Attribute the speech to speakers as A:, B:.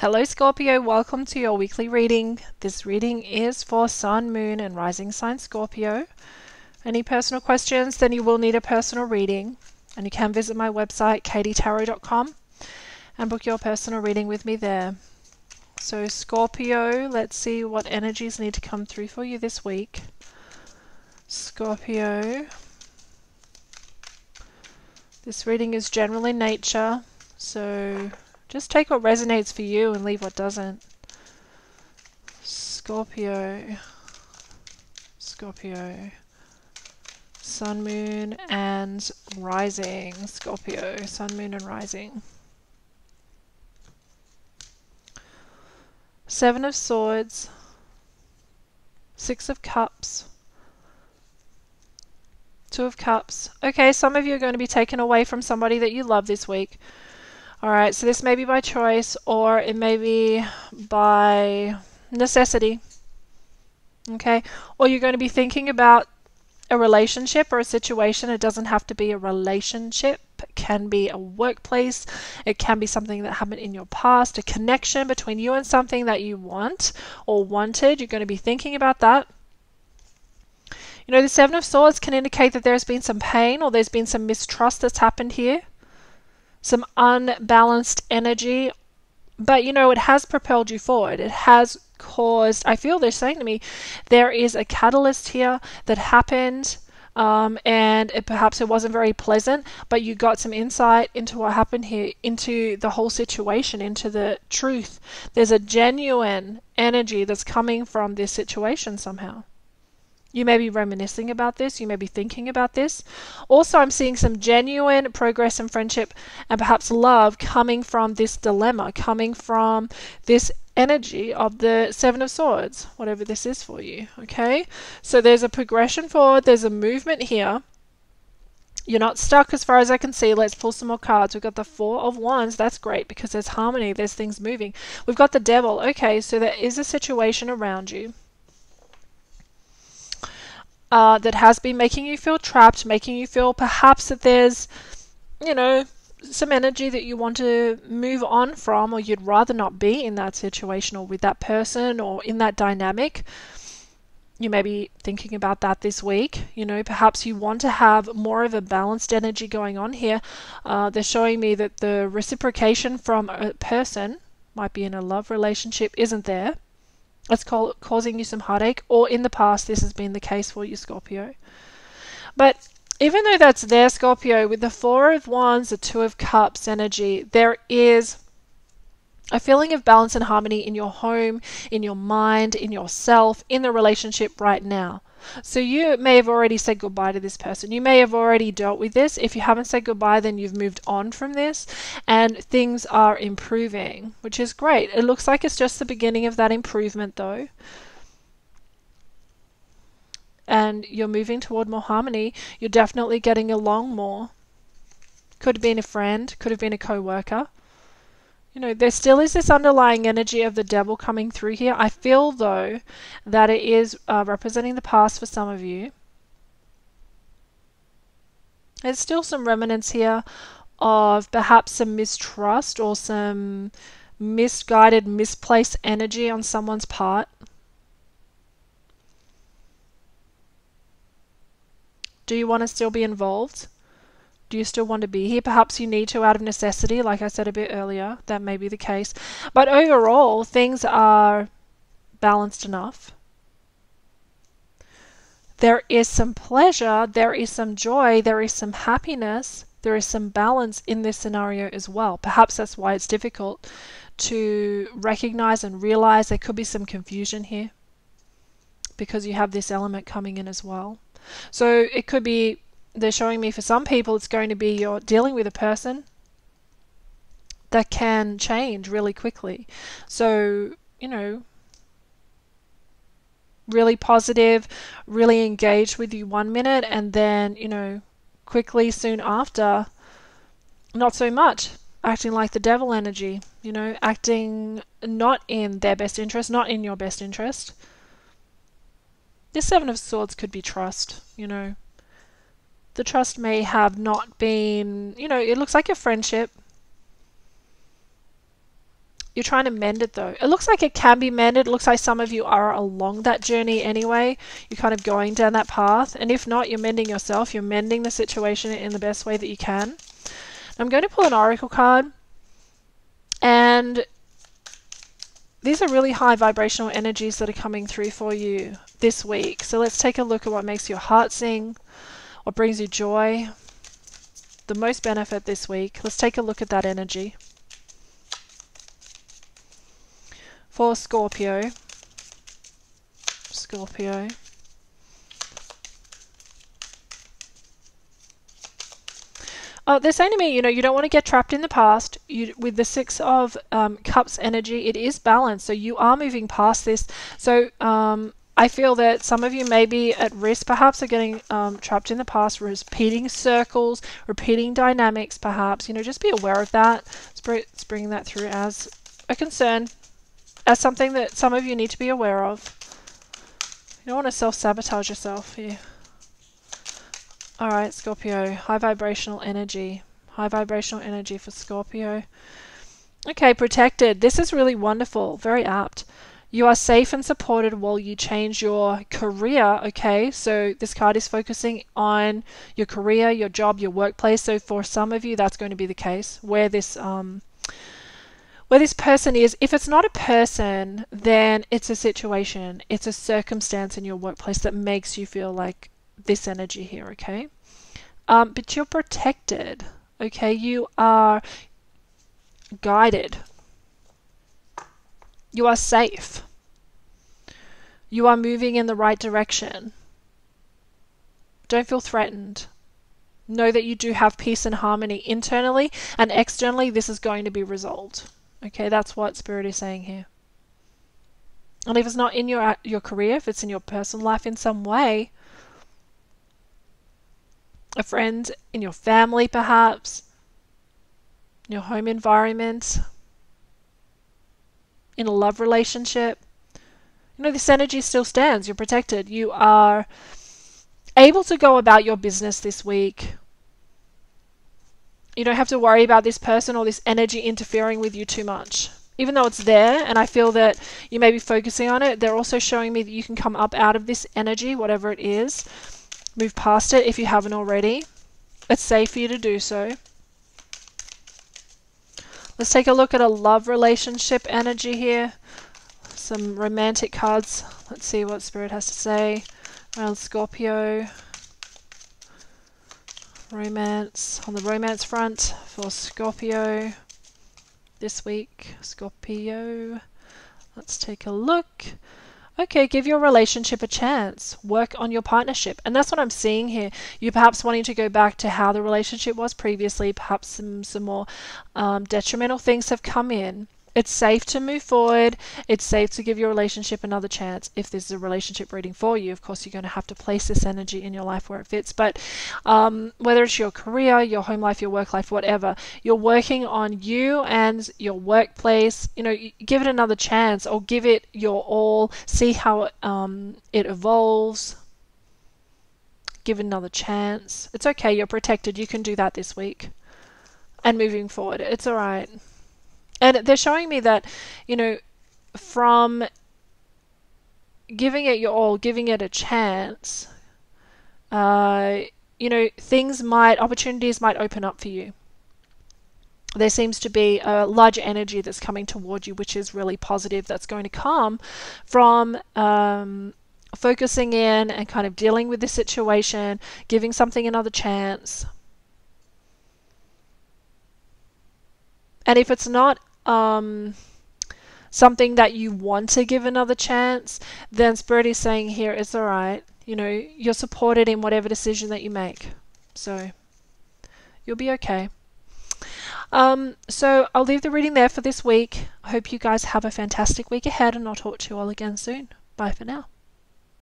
A: Hello Scorpio, welcome to your weekly reading. This reading is for Sun, Moon, and Rising Sign Scorpio. Any personal questions, then you will need a personal reading. And you can visit my website, katytarot.com, and book your personal reading with me there. So, Scorpio, let's see what energies need to come through for you this week. Scorpio. This reading is general in nature, so just take what resonates for you and leave what doesn't. Scorpio. Scorpio. Sun, Moon, and Rising. Scorpio. Sun, Moon, and Rising. Seven of Swords. Six of Cups. Two of Cups. Okay, some of you are going to be taken away from somebody that you love this week. Alright, so this may be by choice or it may be by necessity. Okay, or you're going to be thinking about a relationship or a situation. It doesn't have to be a relationship, it can be a workplace, it can be something that happened in your past, a connection between you and something that you want or wanted. You're going to be thinking about that. You know, the Seven of Swords can indicate that there's been some pain or there's been some mistrust that's happened here some unbalanced energy. But you know, it has propelled you forward. It has caused, I feel they're saying to me, there is a catalyst here that happened. Um, and it, perhaps it wasn't very pleasant, but you got some insight into what happened here, into the whole situation, into the truth. There's a genuine energy that's coming from this situation somehow. You may be reminiscing about this, you may be thinking about this. Also, I'm seeing some genuine progress in friendship and perhaps love coming from this dilemma, coming from this energy of the Seven of Swords, whatever this is for you. Okay, so there's a progression forward, there's a movement here. You're not stuck as far as I can see. Let's pull some more cards. We've got the Four of Wands. That's great because there's harmony, there's things moving. We've got the Devil. Okay, so there is a situation around you uh, that has been making you feel trapped, making you feel perhaps that there's, you know, some energy that you want to move on from, or you'd rather not be in that situation or with that person or in that dynamic. You may be thinking about that this week. You know, perhaps you want to have more of a balanced energy going on here. Uh, they're showing me that the reciprocation from a person, might be in a love relationship, isn't there it's causing you some heartache, or in the past this has been the case for you, Scorpio. But even though that's there, Scorpio, with the Four of Wands, the Two of Cups energy, there is a feeling of balance and harmony in your home, in your mind, in yourself, in the relationship right now. So you may have already said goodbye to this person. You may have already dealt with this. If you haven't said goodbye, then you've moved on from this and things are improving, which is great. It looks like it's just the beginning of that improvement though. And you're moving toward more harmony. You're definitely getting along more. Could have been a friend, could have been a co-worker you know, there still is this underlying energy of the devil coming through here. I feel, though, that it is uh, representing the past for some of you. There's still some remnants here of perhaps some mistrust or some misguided, misplaced energy on someone's part. Do you want to still be involved? Do you still want to be here? Perhaps you need to out of necessity, like I said a bit earlier. That may be the case. But overall, things are balanced enough. There is some pleasure, there is some joy, there is some happiness, there is some balance in this scenario as well. Perhaps that's why it's difficult to recognize and realize there could be some confusion here because you have this element coming in as well. So it could be they're showing me for some people it's going to be you're dealing with a person that can change really quickly. So, you know, really positive, really engaged with you one minute, and then, you know, quickly soon after, not so much. Acting like the devil energy, you know, acting not in their best interest, not in your best interest. This Seven of Swords could be trust, you know the trust may have not been, you know, it looks like a friendship. You're trying to mend it though. It looks like it can be mended. It looks like some of you are along that journey anyway. You're kind of going down that path. And if not, you're mending yourself. You're mending the situation in the best way that you can. I'm going to pull an oracle card. And these are really high vibrational energies that are coming through for you this week. So let's take a look at what makes your heart sing, what brings you joy, the most benefit this week. Let's take a look at that energy. for Scorpio. Scorpio. Uh, they're saying to me, you know, you don't want to get trapped in the past. You, with the Six of um, Cups energy, it is balanced. So you are moving past this. So um, I feel that some of you may be at risk, perhaps, of getting um, trapped in the past, repeating circles, repeating dynamics, perhaps. You know, just be aware of that. Let's bring that through as a concern as something that some of you need to be aware of. You don't want to self-sabotage yourself here. Alright, Scorpio. High vibrational energy. High vibrational energy for Scorpio. Okay, protected. This is really wonderful. Very apt. You are safe and supported while you change your career. Okay, so this card is focusing on your career, your job, your workplace. So for some of you, that's going to be the case where this um, where this person is, if it's not a person, then it's a situation, it's a circumstance in your workplace that makes you feel like this energy here, okay? Um, but you're protected, okay? You are guided. You are safe. You are moving in the right direction. Don't feel threatened. Know that you do have peace and harmony internally and externally. This is going to be resolved. Okay, that's what Spirit is saying here. And if it's not in your uh, your career, if it's in your personal life in some way, a friend in your family perhaps, your home environment, in a love relationship, you know, this energy still stands. You're protected. You are able to go about your business this week you don't have to worry about this person or this energy interfering with you too much. Even though it's there and I feel that you may be focusing on it, they're also showing me that you can come up out of this energy, whatever it is. Move past it if you haven't already. It's safe for you to do so. Let's take a look at a love relationship energy here. Some romantic cards. Let's see what Spirit has to say around Scorpio romance on the romance front for Scorpio this week. Scorpio. Let's take a look. Okay, give your relationship a chance. Work on your partnership. And that's what I'm seeing here. You perhaps wanting to go back to how the relationship was previously. Perhaps some, some more um, detrimental things have come in. It's safe to move forward. It's safe to give your relationship another chance. If this is a relationship reading for you, of course, you're going to have to place this energy in your life where it fits. But um, whether it's your career, your home life, your work life, whatever, you're working on you and your workplace. You know, give it another chance or give it your all. See how um, it evolves. Give it another chance. It's okay. You're protected. You can do that this week. And moving forward, it's all right. And they're showing me that, you know, from giving it your all, giving it a chance, uh, you know, things might, opportunities might open up for you. There seems to be a larger energy that's coming toward you, which is really positive. That's going to come from um, focusing in and kind of dealing with the situation, giving something another chance. And if it's not um, something that you want to give another chance, then Spirit is saying here it's all right. You know, you're supported in whatever decision that you make. So you'll be okay. Um, so I'll leave the reading there for this week. I hope you guys have a fantastic week ahead and I'll talk to you all again soon. Bye for now.